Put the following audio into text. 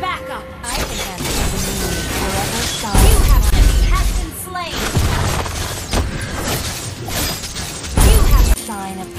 backup. I can handle the You have has slain. You have sign of